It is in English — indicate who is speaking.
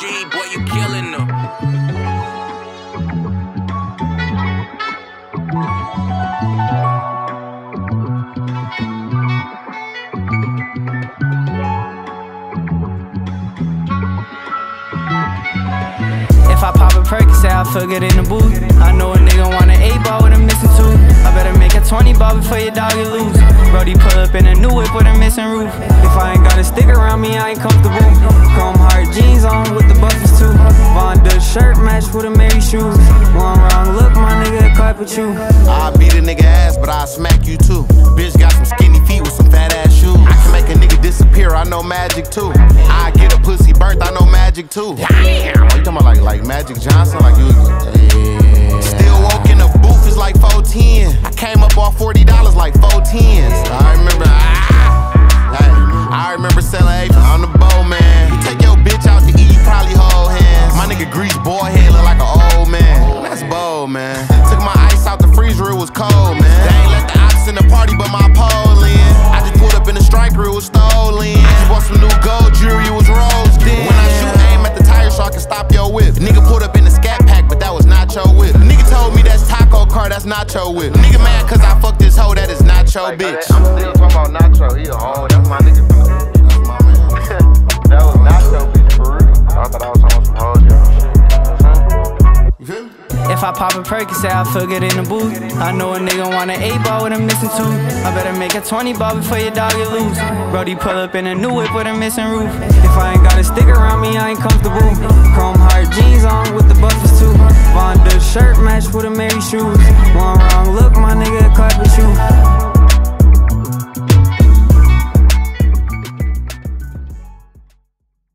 Speaker 1: G, boy, you killing them.
Speaker 2: If I pop a perk, say I feel good in the booth. I know a nigga want an Brody pull up in a new whip with a missing roof. If I ain't got a stick around me, I ain't comfortable. Chrome heart jeans on with the buffers too. Von Dutch shirt matched with Amiri shoes. One wrong look, my nigga clap with you.
Speaker 3: I beat a nigga ass, but I smack you too. Bitch got some skinny feet with some fat ass shoes. I can make a nigga disappear, I know magic too. I get a pussy burnt, I know magic too. Damn, oh, you talking about like like Magic Johnson? Like you? Yeah. Taco car, that's not your whip. Nigga mad cause I fucked this hoe, that is not your bitch.
Speaker 4: I'm still talking about Nacho. He a hoe. That's my nigga from the.
Speaker 3: That's my man.
Speaker 4: that was Nacho bitch for real. I thought I was talking about some hoe shit.
Speaker 3: You feel me?
Speaker 2: If I pop a perk, say I feel good in the booth. I know a nigga want an 8 ball with a missing tooth. I better make a 20 ball before your dog get loose. Brody pull up in a new whip with a missing roof. If I ain't got a stick around me, I ain't comfortable. Shirt match with Amiri shoes. One wrong look, my nigga.